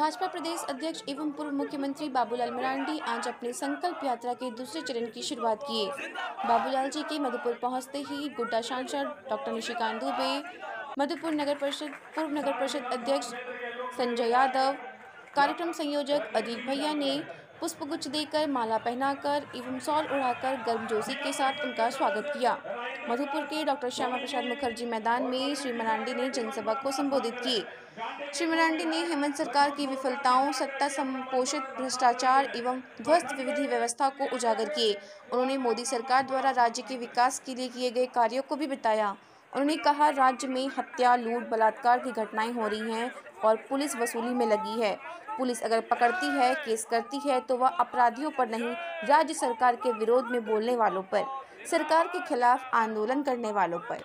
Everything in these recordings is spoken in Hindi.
भाजपा प्रदेश अध्यक्ष एवं पूर्व मुख्यमंत्री बाबूलाल मरांडी आज अपने संकल्प यात्रा के दूसरे चरण की शुरुआत किए। बाबूलाल जी के मधुपुर पहुँचते ही गुड्डा सांसद डॉक्टर निशिकांत दुबे, मधुपुर नगर परिषद, पूर्व नगर परिषद अध्यक्ष संजय यादव, कार्यक्रम संयोजक अजीत भैया ने पुष्पगुच्छ देकर, माला पहनाकर एवं सौल उड़ाकर गर्मजोशी के साथ उनका स्वागत किया। मधुपुर के डॉक्टर श्यामा प्रसाद मुखर्जी मैदान में श्री मरांडी ने जनसभा को संबोधित किए। श्री मरांडी ने हेमंत सरकार की विफलताओं, सत्ता संपोषित भ्रष्टाचार एवं ध्वस्त विधि व्यवस्था को उजागर किए। उन्होंने मोदी सरकार द्वारा राज्य के विकास के लिए किए गए कार्यों को भी बताया। उन्होंने कहा, राज्य में हत्या, लूट, बलात्कार की घटनाएँ हो रही हैं और पुलिस वसूली में लगी है। पुलिस अगर पकड़ती है, केस करती है तो वह अपराधियों पर नहीं, राज्य सरकार के विरोध में बोलने वालों पर, सरकार के खिलाफ आंदोलन करने वालों पर।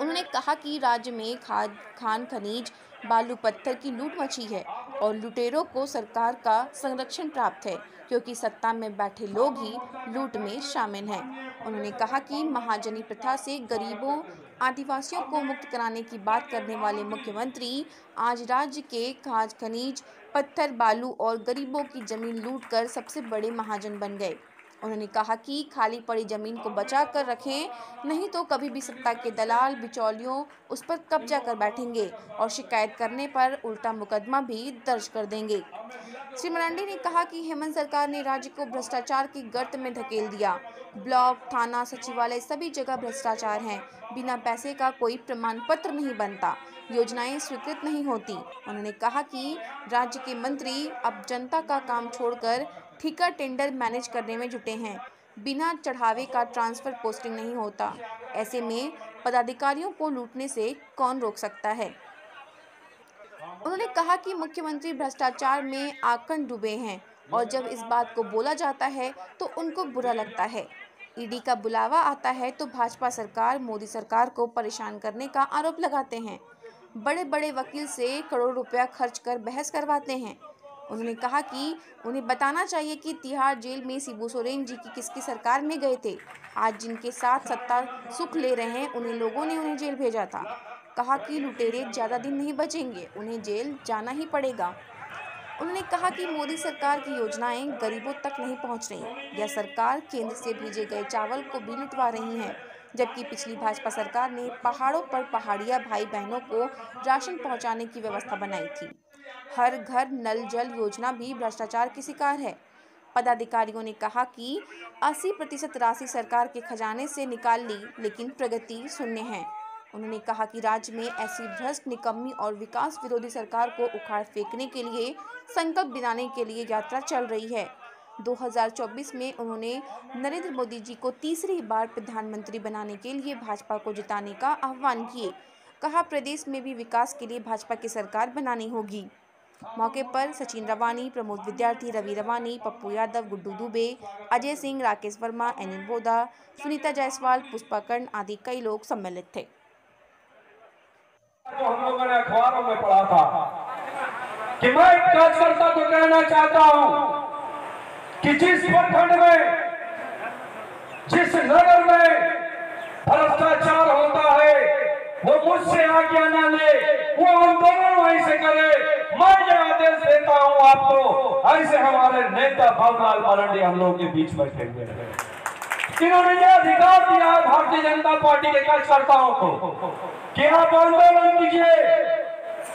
उन्होंने कहा कि राज्य में खाद, खान, खनिज, बालू, पत्थर की लूट मची है और लुटेरों को सरकार का संरक्षण प्राप्त है, क्योंकि सत्ता में बैठे लोग ही लूट में शामिल हैं। उन्होंने कहा कि महाजनी प्रथा से गरीबों आदिवासियों को मुक्त कराने की बात करने वाले मुख्यमंत्री आज राज्य के खाज खनिज, पत्थर, बालू और गरीबों की ज़मीन लूट कर सबसे बड़े महाजन बन गए। उन्होंने कहा कि खाली पड़ी ज़मीन को बचा कर रखें, नहीं तो कभी भी सत्ता के दलाल, बिचौलियों उस पर कब्जा कर बैठेंगे और शिकायत करने पर उल्टा मुकदमा भी दर्ज कर देंगे। श्री मरांडी ने कहा कि हेमंत सरकार ने राज्य को भ्रष्टाचार की गर्त में धकेल दिया। ब्लॉक, थाना, सचिवालय सभी जगह भ्रष्टाचार हैं। बिना पैसे का कोई प्रमाण पत्र नहीं बनता। योजनाएँ स्वीकृत नहीं होती। उन्होंने कहा कि राज्य के मंत्री अब जनता का काम छोड़कर ठिका टेंडर मैनेज करने में जुटे हैं। बिना चढ़ावे का ट्रांसफ़र पोस्टिंग नहीं होता। ऐसे में पदाधिकारियों को लूटने से कौन रोक सकता है? उन्होंने कहा कि मुख्यमंत्री भ्रष्टाचार में आकंड डूबे हैं और जब इस बात को बोला जाता है तो उनको बुरा लगता है। ईडी का बुलावा आता है तो भाजपा सरकार, मोदी सरकार को परेशान करने का आरोप लगाते हैं। बड़े बड़े वकील से करोड़ रुपया खर्च कर बहस करवाते हैं। उन्होंने कहा कि उन्हें बताना चाहिए कि तिहाड़ जेल में शिबू सोरेन जी की किसकी सरकार में गए थे। आज जिनके साथ सत्ता सुख ले रहे हैं, उन्हें लोगों ने उन्हें जेल भेजा था। कहा कि लुटेरे ज़्यादा दिन नहीं बचेंगे, उन्हें जेल जाना ही पड़ेगा। उन्होंने कहा कि मोदी सरकार की योजनाएँ गरीबों तक नहीं पहुँच रही। यह सरकार केंद्र से भेजे गए चावल को भी लुटवा रही है, जबकि पिछली भाजपा सरकार ने पहाड़ों पर पहाड़िया भाई बहनों को राशन पहुँचाने की व्यवस्था बनाई थी। हर घर नल जल योजना भी भ्रष्टाचार की शिकार है। पदाधिकारियों ने कहा कि 80 प्रतिशत राशि सरकार के खजाने से निकाल ली, लेकिन प्रगति शून्य है। उन्होंने कहा कि राज्य में ऐसी भ्रष्ट, निकम्मी और विकास विरोधी सरकार को उखाड़ फेंकने के लिए, संकल्प दिलाने के लिए यात्रा चल रही है। 2024 में उन्होंने नरेंद्र मोदी जी को तीसरी बार प्रधानमंत्री बनाने के लिए भाजपा को जिताने का आह्वान किए। कहा, प्रदेश में भी विकास के लिए भाजपा की सरकार बनानी होगी। मौके पर सचिन रवानी, प्रमोद विद्यार्थी, रवि रवानी, पप्पू यादव, गुड्डू दुबे, अजय सिंह, राकेश वर्मा एनिल बोदा सुनीता जायसवाल, पुष्पा कर्ण आदि कई लोग सम्मिलित थे। जो हम लोगों ने अखबारों में पढ़ा था कि मैं एक कार्यकर्ता को कहना चाहता हूँ कि जिस प्रखंड में, जिस नगर में भ्रष्टाचार होता है, वो मुझसे आज्ञा न ले, वो आंदोलन वहीं से करे। मैं ये आदेश देता हूँ आपको, ऐसे हमारे नेता बाबूलाल मरांडी हम लोगों के बीच बैठे हुए इन्होंने ये अधिकार दिया भारतीय जनता पार्टी के कार्यकर्ताओं को। कि आप आंदोलन कीजिए।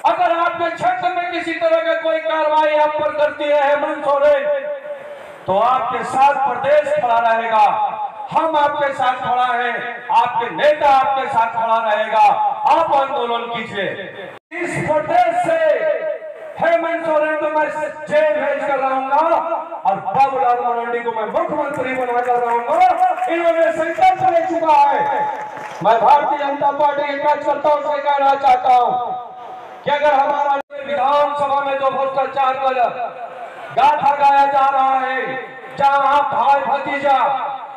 अगर आपके क्षेत्र में किसी तरह का कोई कार्रवाई आप पर करती है हेमंत सोरेन तो आपके साथ प्रदेश खड़ा रहेगा। हम आपके साथ खड़ा है, आपके नेता आपके साथ खड़ा रहेगा। आप आंदोलन कीजिए। इस प्रदेश से हेमंत सोरेन को मैं जेल भेज कर रहूँगा और बाबूलाल मरांडी को मैं मुख्यमंत्री बनाकर रहूँगा इन्होंने संकल्प ले चुका है। मैं भारतीय जनता पार्टी के कार्यकर्ताओं से कहना चाहता हूँ कि अगर हमारा विधानसभा में जो भ्रष्टाचार का गाथा गाया जा रहा है, जहाँ भाई भतीजा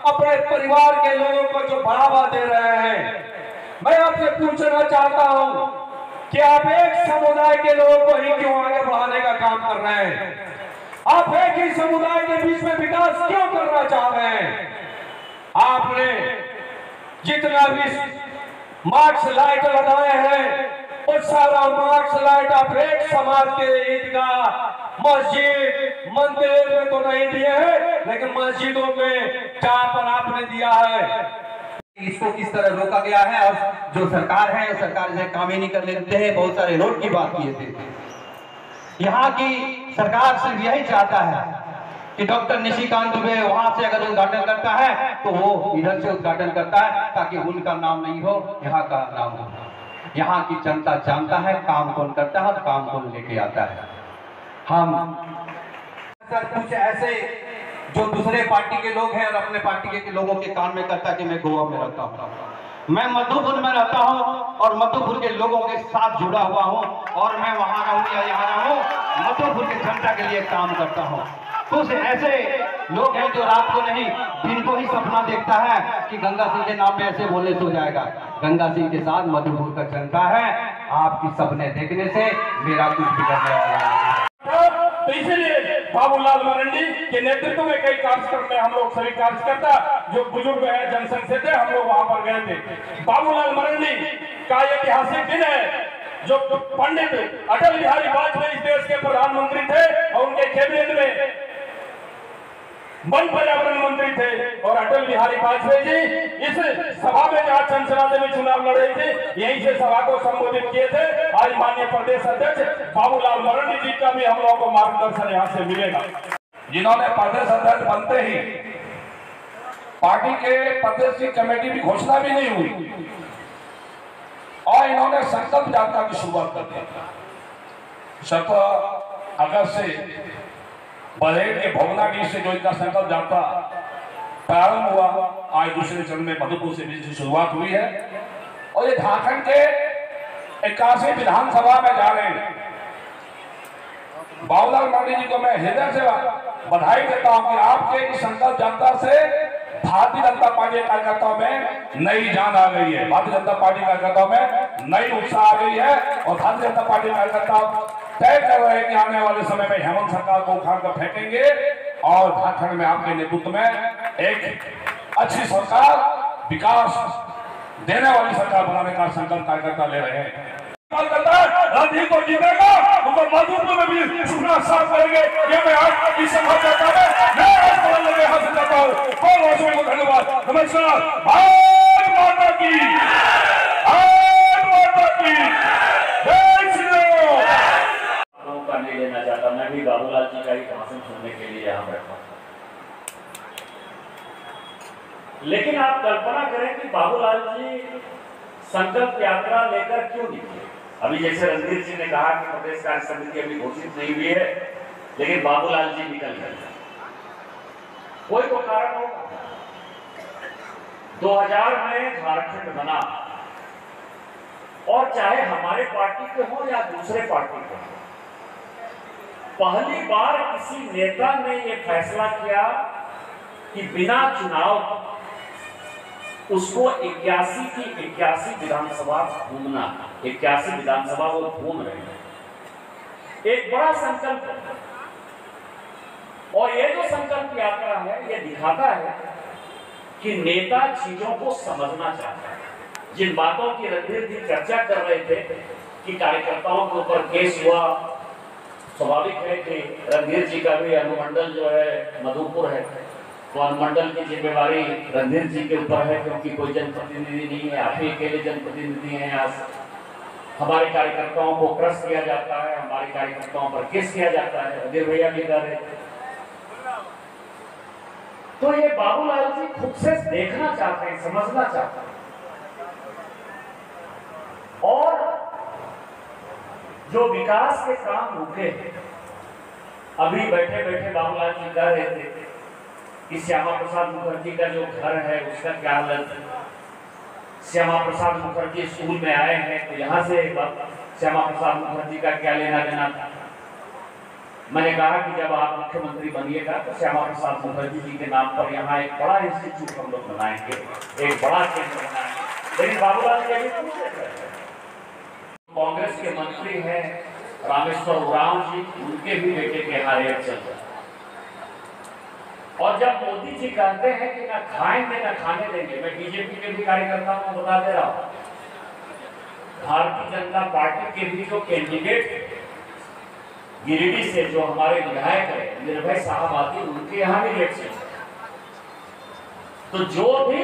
अपने परिवार के लोगों को जो बढ़ावा दे रहे हैं, मैं आपसे पूछना चाहता हूँ कि आप एक समुदाय के लोगों को ही क्यों आगे बढ़ाने का काम कर रहे हैं? आप एक ही समुदाय के बीच में विकास क्यों करना चाह रहे हैं? आपने जितना भी मार्क्स लाइट लगाए हैं उस सारा मार्क्स लाइट आप एक समाज के ईदगाह मस्जिद, मंदिर में तो नहीं दिए हैं, लेकिन मस्जिदों में जहाँ पर आपने दिया है इसको किस तरह रोका गया है और जो सरकार है, सरकार इसे काम ही नहीं करने देते हैं, बहुत सारे रोड की बात किए थे। यहाँ की सरकार सिर्फ़ यही चाहता है कि डॉक्टर निशिकांत दुबे वहाँ से अगर उद्घाटन करता है तो वो इधर से उद्घाटन करता है, ताकि उनका नाम नहीं हो, यहाँ का नाम हो। यहाँ की जनता जानता है, काम कौन करता है और काम कौन लेके आता है। हम सर, कुछ ऐसे जो दूसरे पार्टी के लोग हैं और अपने पार्टी के लोगों के कान में करता कि मैं गोवा में रहता हूँ। मैं मधुपुर में रहता हूँ और मधुपुर के लोगों के साथ जुड़ा हुआ हूँ और मैं वहाँ रहूँ या यहाँ रहूँ, मधुपुर की जनता के लिए काम करता हूँ। कुछ ऐसे लोग हैं जो रात को नहीं, दिन को ही सपना देखता है कि गंगा सिंह के नाम में ऐसे बोलने से जाएगा। गंगा सिंह के साथ मधुपुर का जनता है, आपकी सपने देखने से मेरा कुछ बिगड़ने वाला है। तो इसीलिए बाबूलाल मरंडी के नेतृत्व में कई कार्यक्रम में हम लोग सभी कार्यकर्ता जो बुज़ुर्ग है, जनसंघ से थे, हम लोग वहाँ पर गए थे। बाबूलाल मरंडी का ऐतिहासिक दिन है, जो पंडित अटल बिहारी वाजपेयी देश के प्रधानमंत्री थे और उनके कैबिनेट में वन पर्यावरण मंत्री थे और अटल बिहारी वाजपेयी जी इस सभा में जहाँ चंचलाते में चुनाव लड़ थे। यहीं से सभा को संबोधित किए थे। आज माननीय प्रदेश अध्यक्ष बाबूलाल मरंडी जी का भी हम लोगों को मार्गदर्शन यहाँ से मिलेगा। जिन्होंने प्रदेश अध्यक्ष बनते ही पार्टी के प्रदेश की कमेटी की घोषणा भी नहीं हुई। और इन्होंने संकल्प यात्रा की शुरुआत कर दी। सत्रह अगस्त से बरेली के भवनागिरी से जो इनका संकल्प यात्रा प्रारंभ हुआ, आज दूसरे चरण में मधुपुर से इसकी शुरुआत हुई है। और ये झारखंड के इक्यासी विधानसभा में जा रहे हैं। बाबूलाल मौर्य जी को मैं हृदय से बधाई देता हूँ कि आपके इस संकल्प यात्रा से भारतीय जनता पार्टी कार्यकर्ताओं में नई जान आ गई है। भारतीय जनता पार्टी कार्यकर्ताओं में नई उत्साह आ गई है और भारतीय जनता पार्टी के कार्यकर्ता तय कर रहे हैं कि आने वाले समय में हेमंत सरकार को उखाड़ कर फेंकेंगे और झारखंड में आपके नेतृत्व में एक अच्छी सरकार, विकास देने वाली सरकार बनाने का संकल्प कार्यकर्ता ले रहे हैं। राजीव को जीतेगा, उनको मधुपुर में भी सुखना साफ़ करेंगे। ये मैं आज इस चाहता हूँ मैं आज कमल लगे हाथ से चाहता हूँ कौन वासियों को धन्यवाद नमस्कार भारत माता की भारत माता की जय श्री राम लोगों का नहीं लेना चाहता मैं भी बाबूलाल जी का ही भाषण सुनने के लिए यहाँ बैठा था लेकिन आप कल्पना करें कि बाबूलाल जी संकल्प यात्रा लेकर क्यों निकले अभी जैसे रणधीर जी ने कहा कि प्रदेश कार्य समिति अभी घोषित नहीं हुई है, लेकिन बाबूलाल जी निकल गए। कोई तो कारण होगा। 2000 में झारखंड बना। और चाहे हमारे पार्टी के हो या दूसरे पार्टी के हो, पहली बार किसी नेता ने यह फैसला किया कि बिना चुनाव उसको इक्यासी की इक्यासी विधानसभा घूमना, इक्यासी विधानसभा वो घूम रहे हैं। एक बड़ा संकल्प और ये जो संकल्प यात्रा है, ये दिखाता है कि नेता चीज़ों को समझना चाहता है। जिन बातों की जी चर्चा कर रहे थे कि कार्यकर्ताओं के ऊपर केस हुआ, स्वाभाविक है कि रणधीर जी का भी अनुमंडल जो है मधुपुर है। अनुमंडल की जिम्मेवारी रणधीर जी के ऊपर है? क्योंकि कोई जनप्रतिनिधि नहीं है। आप ही अकेले जनप्रतिनिधि हैं से। हमारे कार्यकर्ताओं को क्रश किया जाता है। हमारे कार्यकर्ताओं पर केस किया जाता है। अजय भैया भी कर रहे तो ये बाबूलाल जी खुद से देखना चाहते हैं, समझना चाहते हैं। और जो विकास के काम रुके हैं, अभी बैठे बैठे बाबूलाल जी कह रहे थे। कि श्यामा प्रसाद मुखर्जी का जो घर है, उसका क्या हालत श्यामा प्रसाद मुखर्जी स्कूल में आए हैं तो यहाँ से श्यामा प्रसाद मुखर्जी का क्या लेना देना था? मैंने कहा कि जब आप मुख्यमंत्री बनिएगा तो श्यामा प्रसाद मुखर्जी जी के नाम पर यहाँ एक बड़ा इंस्टीट्यूट हम लोग बनाएँगे, एक बड़ा केंद्र बनाएँगे। लेकिन बाबूलाल जी कांग्रेस के मंत्री हैं, रामेश्वर उरांव जी, उनके भी बेटे के यहाँ रेट चल और जब मोदी जी कहते हैं कि ना खाएँगे ना खाने देंगे। मैं बीजेपी के भी कार्यकर्ता को बता दे रहा हूँ। भारतीय जनता पार्टी के भी जो कैंडिडेट गिरिडीह से जो हमारे विधायक है, निर्भय साहब आते उनके यहाँ भी इलेक्शन तो जो भी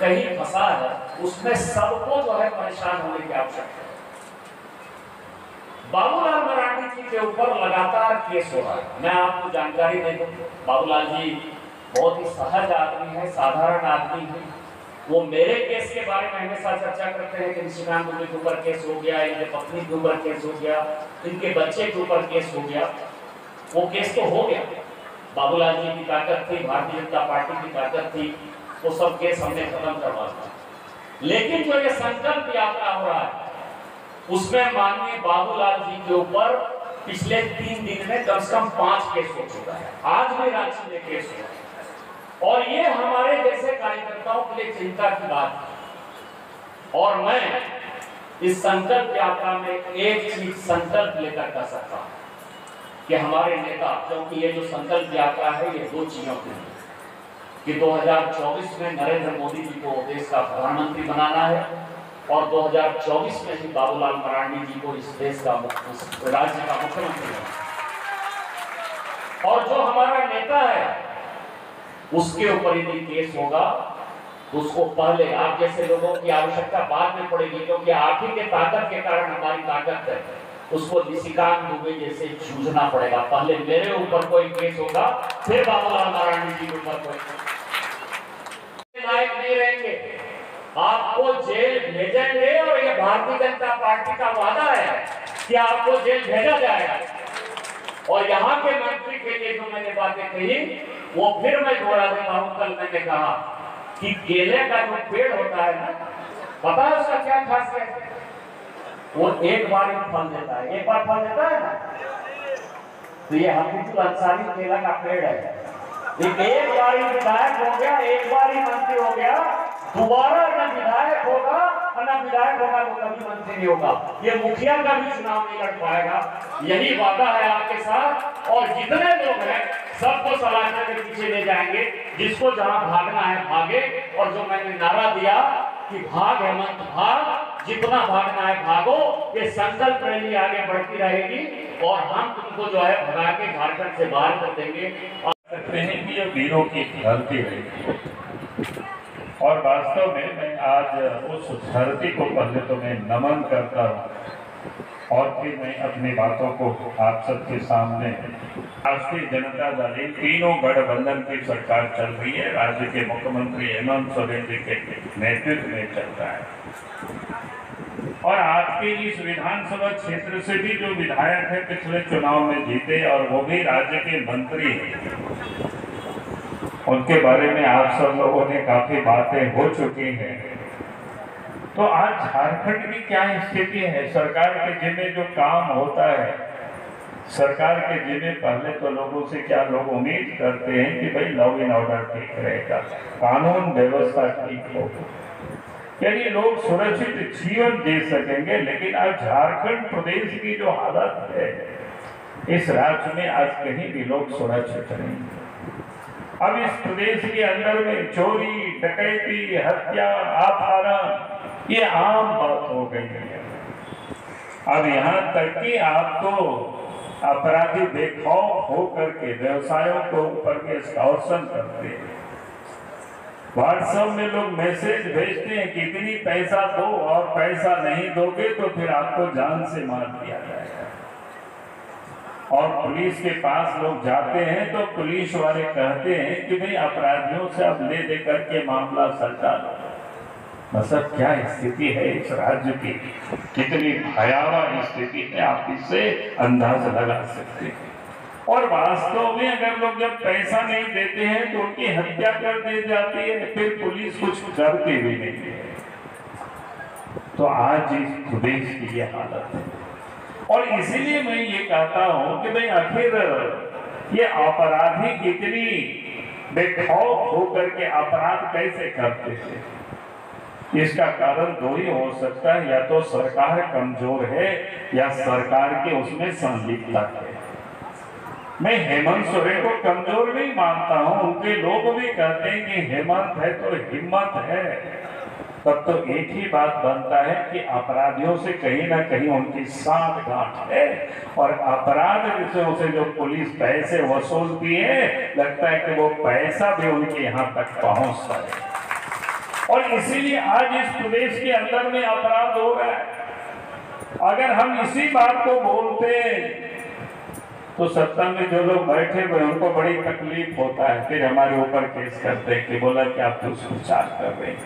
कहीं फंसा है, उसमें सबको जो है परेशान होने की आवश्यकता है। बाबूलाल मराठी जी के ऊपर लगातार केस हो रहा है। मैं आपको जानकारी दे दूँ, बाबूलाल जी बहुत ही सहज आदमी है, साधारण आदमी है। वो मेरे केस के बारे में हमेशा चर्चा करते हैं कि निशिकांत के ऊपर केस हो गया, इनके पत्नी के ऊपर केस हो गया, इनके बच्चे के ऊपर केस हो गया। वो केस तो हो गया। बाबूलाल जी की ताकत थी, भारतीय जनता पार्टी की ताकत थी, वो सब केस हमने खत्म करवा दिया। लेकिन जो ये संकल्प यात्रा हो रहा है उसमें माननीय बाबूलाल जी के ऊपर पिछले तीन दिन में कम से कम पाँच केस हो चुका है। आज भी रांची में केस हुआ। और ये हमारे जैसे कार्यकर्ताओं के लिए चिंता की बात है। और मैं इस संकल्प यात्रा में एक चीज़ संकल्प लेकर कर सकता हूँ कि हमारे नेता, क्योंकि ये जो संकल्प यात्रा है, ये दो चीज़ों की है। कि 2024 में नरेंद्र मोदी जी को देश का प्रधानमंत्री बनाना है और 2024 में ही बाबूलाल मरांडी जी को इस देश का राज्य का मुख्यमंत्री बनाना और जो हमारा नेता है, उसके ऊपर यदि केस होगा तो उसको पहले, आप जैसे लोगों की आवश्यकता बाद में पड़ेगी, क्योंकि आप ही के ताकत के कारण हमारी ताकत है, उसको निशिकांत दुबे जैसे जूझना पड़ेगा। पहले मेरे ऊपर कोई केस होगा, फिर बाबूलाल नारायण जी के ऊपर कोई। लायक नहीं रहेंगे। आपको जेल भेजेंगे और ये भारतीय जनता पार्टी का वादा है कि आपको जेल भेजा जाएगा। और यहाँ के मंत्री के लिए जो मैंने बातें कही, वो फिर मैं दोहरा देता हूँ, कल मैंने कहा कि केले का जो पेड़ होता है ना, पता है उसका क्या खासियत है? वो एक बार ही फल देता है। एक बार फल देता है ना? तो ये हकीकुल अंसारी केला का पेड़ है। एक बार ही विधायक हो गया, एक बार ही मंत्री हो गया, दोबारा न विधायक होगा और न विधायक होगा तो कभी मंत्री नहीं होगा। ये मुखिया का भी चुनाव नहीं लड़ पाएगा। यही वादा है आपके साथ। और जितने लोग हैं, सबको सलाहना के पीछे ले जाएँगे। जिसको जहाँ भागना है, भागे। और जो मैंने नारा दिया कि भाग हेमंत भाग, जितना भागना है भागो। ये संकल्प रैली आगे बढ़ती रहेगी और हम तुमको जो है भगा के झारखंड से बाहर कर देंगे। सकते हैं कि वीरों की धरती रही और वास्तव में मैं आज उस धरती को पहले तो मैं नमन करता हूँ और फिर मैं अपनी बातों को आप सबके सामने राष्ट्रीय जनता दल, इन तीनों गठबंधन की सरकार चल रही है। राज्य के मुख्यमंत्री हेमंत सोरेन जी के नेतृत्व में चल रहा है। और आपके इस विधानसभा क्षेत्र से भी जो विधायक है, पिछले चुनाव में जीते और वो भी राज्य के मंत्री हैं। उनके बारे में आप सब लोगों ने काफ़ी बातें हो चुकी हैं। तो आज झारखंड की क्या स्थिति है? सरकार के जिम्मे जो काम होता है, सरकार के जिम्मे पहले तो लोगों से क्या लोग उम्मीद करते हैं कि भाई लॉ एंड ऑर्डर ठीक रहेगा, कानून व्यवस्था ठीक होगी। यानी लोग सुरक्षित जीवन दे सकेंगे, लेकिन आज झारखंड प्रदेश की जो हालत है, इस राज्य में आज कहीं भी लोग सुरक्षित नहीं अब इस प्रदेश के अंदर में चोरी, डकैती, हत्या अपहरण ये आम बात हो गई है। अब यहाँ तक कि आप तो अपराधी बेखौफ होकर के व्यवसायों को ऊपर के एक्सटॉर्शन करते हैं। व्हाट्सएप में लोग मैसेज भेजते हैं कि इतनी पैसा दो और पैसा नहीं दोगे तो फिर आपको जान से मार दिया जाएगा। और पुलिस के पास लोग जाते हैं तो पुलिस वाले कहते हैं कि भाई अपराधियों से अब ले दे करके मामला सलटा लो। मतलब क्या स्थिति है इस राज्य की? कितनी भयावह स्थिति है, आप इससे अंदाज लगा सकते हैं। और वास्तव में अगर लोग जब पैसा नहीं देते हैं तो उनकी हत्या कर दी जाती है, फिर पुलिस कुछ करती भी नहीं है। तो आज इस प्रदेश की ये हालत है। और इसीलिए मैं ये कहता हूँ कि भाई आखिर ये अपराधी कितनी बेखौफ होकर के अपराध कैसे करते थे इसका कारण दो ही हो सकता है, या तो सरकार कमज़ोर है, या सरकार के उसमें संलिप्तता है। मैं हेमंत सोरेन को कमज़ोर नहीं मानता हूँ, उनके लोग भी कहते हैं कि हेमंत है तो हिम्मत है। तब तो एक ही बात बनता है कि अपराधियों से कहीं ना कहीं उनकी साथ गांठ है, और अपराध विषयों से जो पुलिस पैसे वसूलती है, लगता है कि वो पैसा भी उनके यहाँ तक पहुँचता है और इसीलिए आज इस प्रदेश के अंदर में अपराध हो रहा है। अगर हम इसी बात को बोलते तो सत्ता में जो लोग बैठे हुए उनको बड़ी तकलीफ़ होता है। फिर हमारे ऊपर केस करते हैं कि बोला कि आप दुष्प्रचार कर रहे हैं।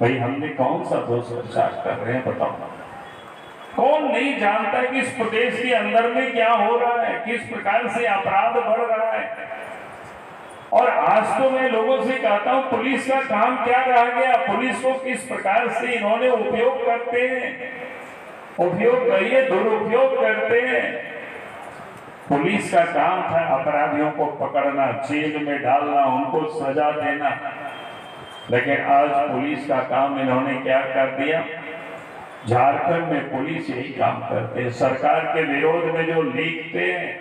भाई, हमने कौन सा दुष्प्रचार कर रहे हैं, बताओ। कौन नहीं जानता कि इस प्रदेश के अंदर में क्या हो रहा है, किस प्रकार से अपराध बढ़ रहा है। और आज तो मैं लोगों से कहता हूँ, पुलिस का काम क्या रह गया, पुलिस को किस प्रकार से इन्होंने उपयोग करते हैं। उपयोग करिए, दुरुपयोग करते हैं। पुलिस का काम था अपराधियों को पकड़ना, जेल में डालना, उनको सजा देना। लेकिन आज पुलिस का काम इन्होंने क्या कर दिया? झारखंड में पुलिस यही काम करते हैं। सरकार के विरोध में जो लिखते हैं,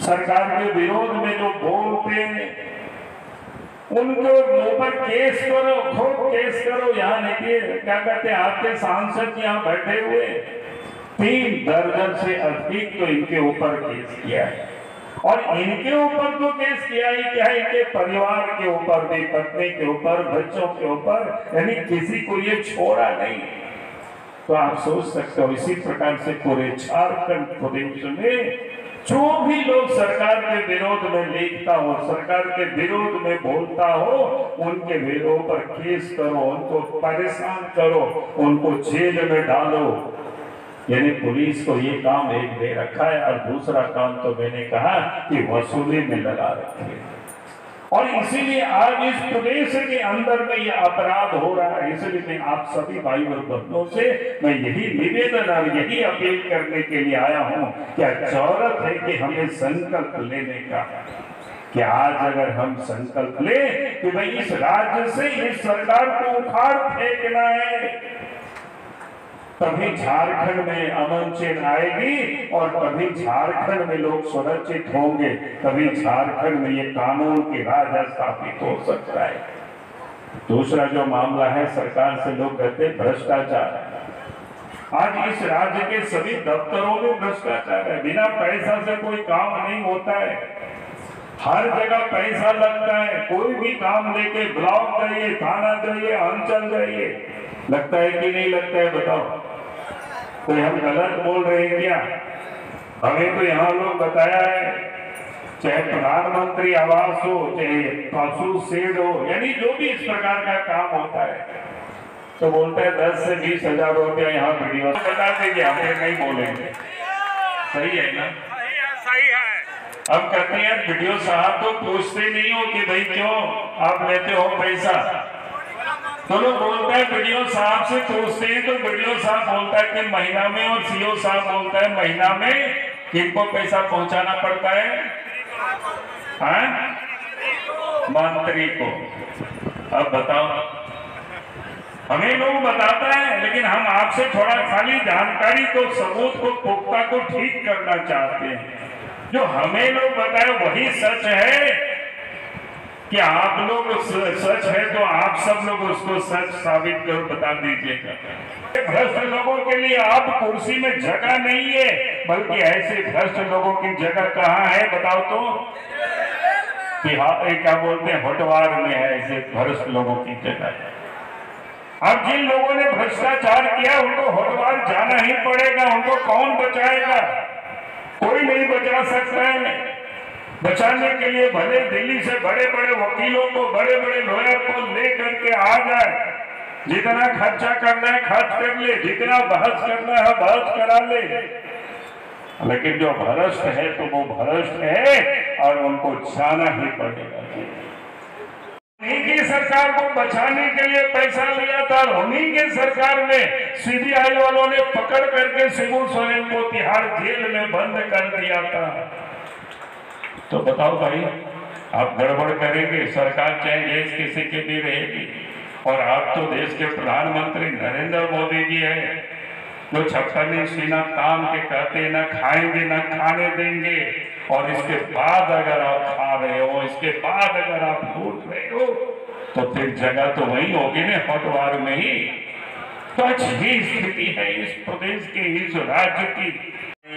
सरकार के विरोध में जो बोलते हैं, उनके ऊपर केस करो खूब केस करो, यहाँ देखिए, क्या कहते हैं, आपके सांसद यहाँ बैठे हुए तीन दर्जन से अधिक तो इनके ऊपर केस किया है। और इनके ऊपर तो केस किया ही क्या इनके परिवार के ऊपर भी पत्नी के ऊपर, बच्चों के ऊपर, यानी किसी को ये छोड़ा नहीं। तो आप सोच सकते हो, इसी प्रकार से पूरे झारखंड प्रदेश में जो भी लोग सरकार के विरोध में लिखता हो, सरकार के विरोध में बोलता हो, उनके विरोध पर केस करो, उनको परेशान करो, उनको जेल में डालो। यानी पुलिस को ये काम एक दे रखा है और दूसरा काम तो मैंने कहा कि वसूली में लगा रखे और इसीलिए आज इस प्रदेश के अंदर में यह अपराध हो रहा है। इसलिए मैं आप सभी भाई और बहनों से मैं यही निवेदन और यही अपील करने के लिए आया हूँ क्या ज़रूरत है कि हमें संकल्प लेने का। कि आज अगर हम संकल्प ले कि भाई इस राज्य से इस सरकार को उखाड़ फेंकना है। तभी झारखंड में अमन चैन आएगी और तभी झारखंड में लोग सुरक्षित होंगे। तभी झारखंड में ये कानून की राज स्थापित हो सकता है। दूसरा जो मामला है, सरकार से लोग कहते भ्रष्टाचार। आज इस राज्य के सभी दफ्तरों में भ्रष्टाचार है। बिना पैसा से कोई काम नहीं होता है। हर जगह पैसा लगता है। कोई भी काम लेके ब्लॉक जाइए, थाना जाइए, अंचल जाइए। लगता है कि नहीं लगता है, बताओ। तो हम गलत बोल रहे हैं क्या? हमें तो यहाँ लोग बताया है चाहे प्रधानमंत्री आवास हो चाहे पशु शेड हो यानी जो भी इस प्रकार का काम होता है तो बोलते हैं दस से बीस हज़ार रुपया यहाँ वीडियो। बता दीजिए हमें नहीं बोलेंगे। सही है ना? सही है। अब कहते हैं वीडियो साहब तो पूछते नहीं हो कि भाई क्यों आप लेते हो पैसा? तो लोग बोलते हैं वीडियो साहब से पूछते हैं। तो वीडियो साहब बोलता है कि महीना में और सीओ साहब बोलता है, महीना में किनको पैसा पहुंचाना पड़ता है? हाँ? मंत्री को। अब बताओ। हमें लोग बताता है, लेकिन हम आपसे थोड़ा खाली जानकारी को, सबूत को, पुख्ता को ठीक करना चाहते हैं। जो हमें लोग बताए, वही सच है। कि आप लोग सच है तो आप सब लोग उसको सच साबित कर बता दीजिएगा। भ्रष्ट लोगों के लिए आप कुर्सी में जगह नहीं है, बल्कि ऐसे भ्रष्ट लोगों की जगह कहाँ है, बताओ तो। बिहार क्या बोलते हैं, हटवार में है ऐसे भ्रष्ट लोगों की जगह। अब जिन लोगों ने भ्रष्टाचार किया, उनको हटवार जाना ही पड़ेगा, उनको कौन बचाएगा? कोई नहीं बचा सकता है। बचाने के लिए भले दिल्ली से बड़े बड़े वकीलों को बड़े बड़े लॉयर को ले करके आ जाए। जितना खर्चा करना है, खर्च कर ले। जितना बहस करना है, बहस करा ले। लेकिन जो भ्रष्ट है तो वो भ्रष्ट है और उनको जाना ही पड़ेगा। उन्हीं की सरकार को बचाने के लिए पैसा लिया था और उन्हीं के सरकार में सीबीआई वालों ने पकड़ करके शिबू सोरेन को तिहाड़ जेल में बंद कर दिया था। तो बताओ भाई, आप गड़बड़ करेंगे, सरकार चाहे देश किसी की भी रहेगी। और आप तो देश के प्रधानमंत्री नरेंद्र मोदी जी हैं। जो छप्पन इंची ना काम के कहते, ना खाएँगे, ना खाने देंगे। और इसके बाद अगर आप खा रहे हो, इसके बाद अगर आप लूट रहे हो तो फिर जगह तो वही होगी ना हटवार में ही। तो अच्छी स्थिति है इस प्रदेश के, इस राज्य की।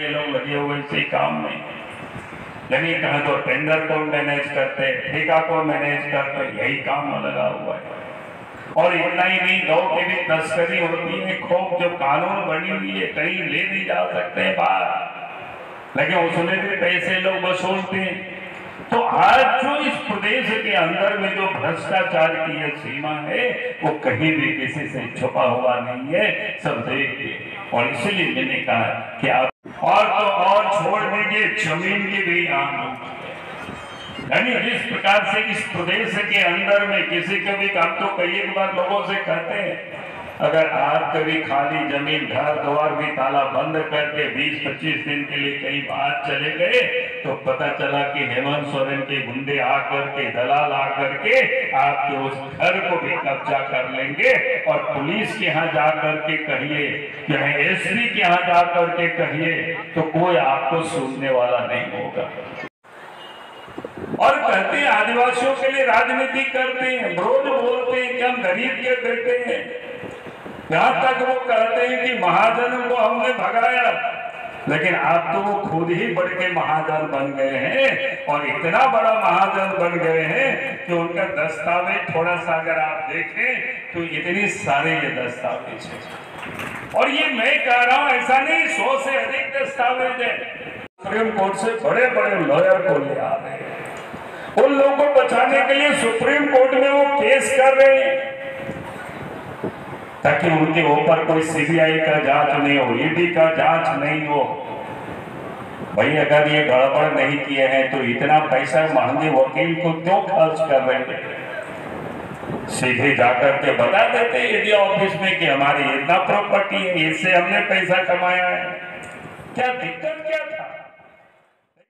ये लोग लगे हुए इसी काम में। यानी कहा तो टेंडर को मैनेज करते, ठेका को मैनेज करते, यही काम लगा हुआ है। और इतना ही नहीं गौ की भी तस्करी होती है, खूब जो कानून बनी हुई है, कहीं ले नहीं जा सकते बाहर। लेकिन उसमें भी पैसे लोग वसूलते हैं। तो आज जो इस प्रदेश के अंदर में जो भ्रष्टाचार की ये सीमा है, वो कहीं भी किसी से छुपा हुआ नहीं है, सब देखते और इसीलिए मैंने कहा कि आप और तो और छोड़ दीजिए ज़मीन की भी आम यानी जिस प्रकार से इस प्रदेश के अंदर में किसी को भी काम तो कई एक बार लोगों से कहते हैं अगर आप कभी खाली ज़मीन घर द्वार भी ताला बंद करके 20-25 दिन के लिए कहीं बाहर चले गए तो पता चला कि हेमंत सोरेन के गुंडे आकर के, दलाल आकर के आपके उस घर को भी कब्जा कर लेंगे और पुलिस के यहाँ जा करके कहिए या एसपी के यहाँ जा करके कहिए तो कोई आपको सुनने वाला नहीं होगा। और कहते आदिवासियों के लिए राजनीति करते हैं रोज बोलते हैं कि हम गरीब के बेटे हैं। यहाँ तक वो कहते हैं कि महाजन को हमने भगाया। लेकिन आप तो वो खुद ही बढ़ के महाजन बन गए हैं और इतना बड़ा महाजन बन गए हैं कि उनका दस्तावेज़ थोड़ा सा अगर आप देखें तो इतनी सारे ये दस्तावेज़ है। और ये मैं कह रहा हूँ, ऐसा नहीं, सौ से अधिक दस्तावेज़ है। सुप्रीम कोर्ट से बड़े बड़े लॉयर को ले आ रहे हैं। उन लोगों को बचाने के लिए सुप्रीम कोर्ट में वो केस कर रहे हैं। ताकि उनके ऊपर कोई सीबीआई का जाँच नहीं हो, ईडी का जाँच नहीं हो। भाई, अगर ये गड़बड़ नहीं किए हैं तो इतना पैसा महँगे वकील को क्यों खर्च कर रहे हैं? सीधे जाकर के बता देते ईडी ऑफ़िस में कि हमारी इतना प्रॉपर्टी है इससे हमने पैसा कमाया है। क्या दिक्कत क्या था?